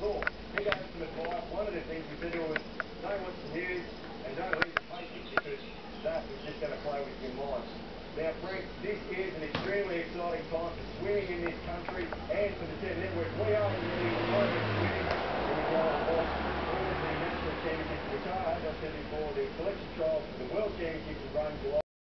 Look, he gave some advice. One of the things we said to him was, don't watch the news and don't read the papers because that is just going to play with your mind. Now, Frank, this is an extremely exciting time for swimming in this country and for the Seven Network. We are in the moment of the swimming and we've got all the national championships in the car. As I said before, the selection trials for the